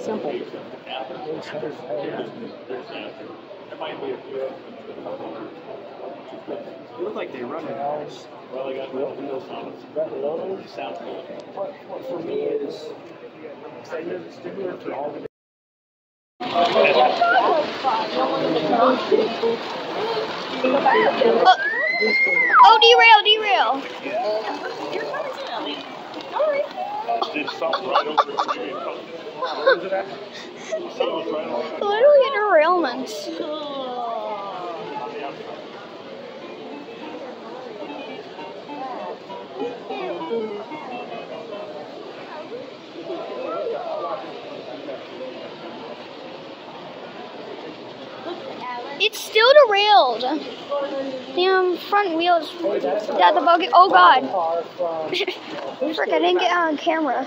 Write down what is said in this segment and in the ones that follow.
Simple. They look like they run in house. Well, I got Sounds good. What, what for me is, I know it's similar to all the Oh, oh, derail, derail. Did something right over there. Someone's right over Literally a derailment. It's still derailed. The um, front wheels, that the buggy. Oh god. Frick, I didn't get on camera.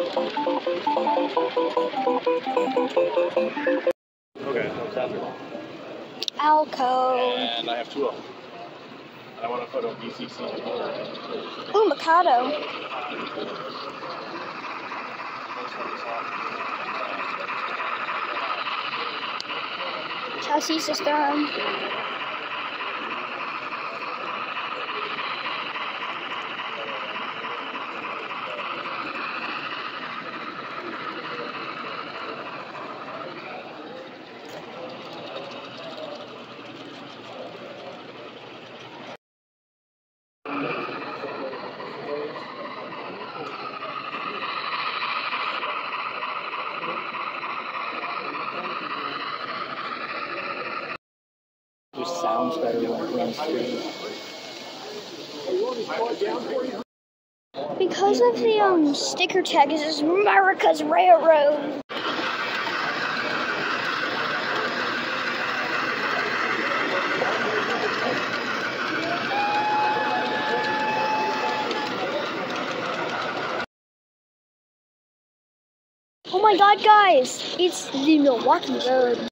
Alco. And I have two of them. I want to put a BCC. Ooh, Mikado. Chassis system. Just sounds better when it runs through. Because of the um sticker tag, it says America's Railroad. Oh my god, guys! It's the Milwaukee Road.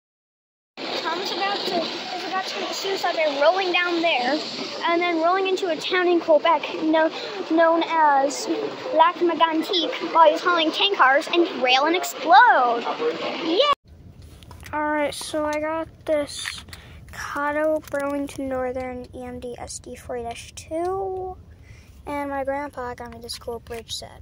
Tom's about to is about to commit suicide by rolling down there, and then rolling into a town in Quebec no, known as Lac Megantic while he's hauling tank cars and rail and explode. Yeah. All right, so I got this Kato Burlington Northern EMD SD 40-2, and my grandpa got me this cool bridge set.